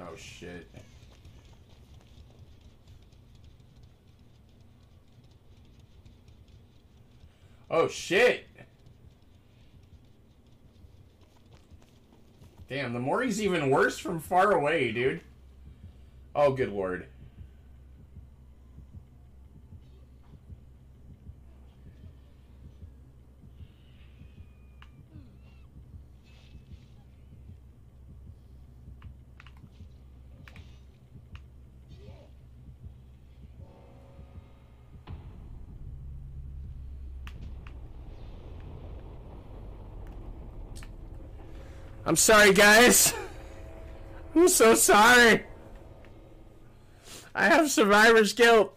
Oh shit. Oh shit! Damn, the Mori's even worse from far away, dude. Oh, good lord. I'm sorry, guys. I'm so sorry. I have survivor's guilt.